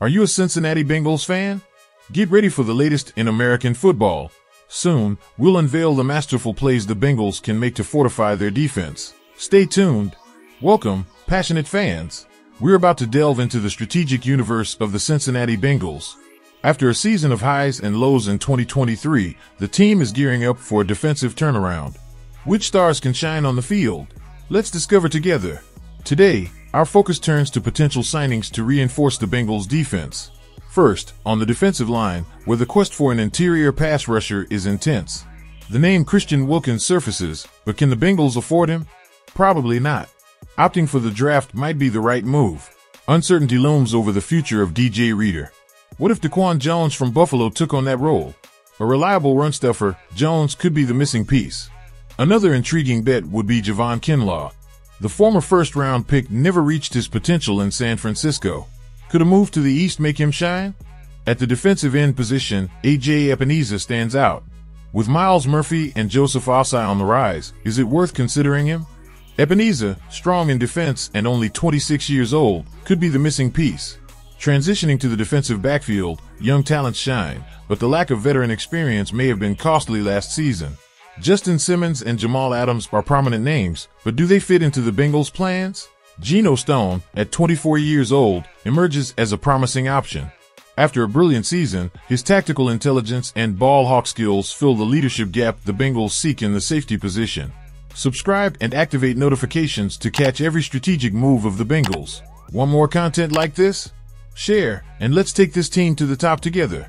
Are you a Cincinnati Bengals fan? Get ready for the latest in American football. Soon, we'll unveil the masterful plays the Bengals can make to fortify their defense. Stay tuned. Welcome, passionate fans. We're about to delve into the strategic universe of the Cincinnati Bengals. After a season of highs and lows in 2023, the team is gearing up for a defensive turnaround. Which stars can shine on the field? Let's discover together. Today, our focus turns to potential signings to reinforce the Bengals' defense. First, on the defensive line, where the quest for an interior pass rusher is intense. The name Christian Wilkins surfaces, but can the Bengals afford him? Probably not. Opting for the draft might be the right move. Uncertainty looms over the future of DJ Reader. What if Daquan Jones from Buffalo took on that role? A reliable run stuffer, Jones could be the missing piece. Another intriguing bet would be Javon Kinlaw. The former first round pick never reached his potential in San Francisco. Could a move to the east make him shine? At the defensive end position, AJ Epenesa stands out. With Myles Murphy and Joseph Ossai on the rise, is it worth considering him? Epenesa, strong in defense and only 26 years old, could be the missing piece. Transitioning to the defensive backfield, young talents shine, but the lack of veteran experience may have been costly last season. Justin Simmons and Jamal Adams are prominent names, but do they fit into the Bengals' plans? Geno Stone, at 24 years old, emerges as a promising option. After a brilliant season, his tactical intelligence and ball hawk skills fill the leadership gap the Bengals seek in the safety position. Subscribe and activate notifications to catch every strategic move of the Bengals. Want more content like this? Share, and let's take this team to the top together.